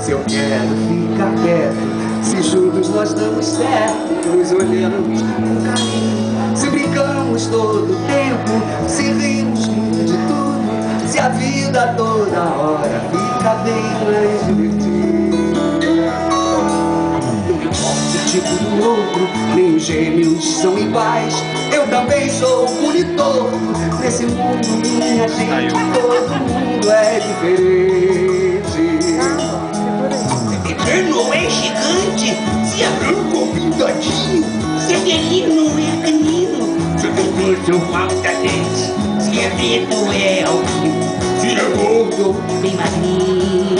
se eu quero ficar perto. Se juntos nós damos certo, nos olhamos um caminho. Se brincamos todo o tempo, se rimos muito de tudo. Se a vida toda hora fica bem mais divertida. Tipo do outro, nem os gêmeos são iguais. Eu também sou bonito. Nesse mundo, minha gente, todo mundo é diferente. Se é branco pintadinho, se é felino é canino, se é gordo ou falta dente, se é preto é albino, se é gordo bem magrinho.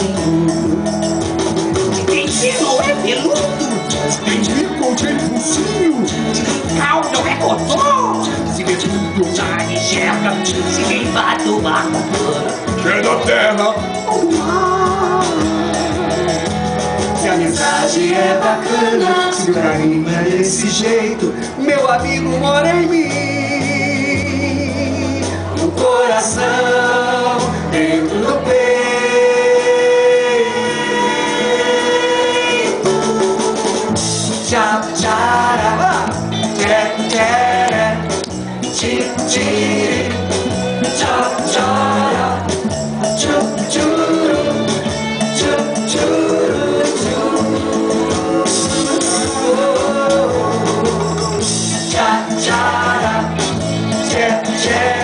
Se tem pelo é peludo, se tem bico ou tem focinho, se tem caldo é cotó, se tem tudo na enxerga, se tem pato barba. Se é da terra Se a mensagem é bacana, se o carinho é desse jeito, meu amigo mora em mim. No coração, dentro do peito. Tchau, tchara, tchê, tchê, tchau, tchara, time.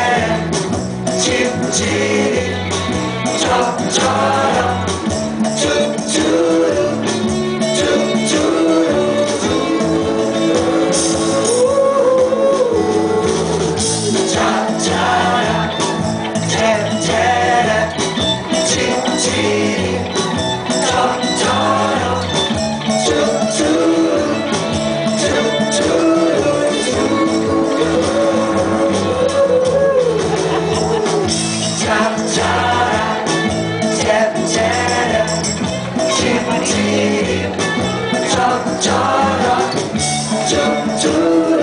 to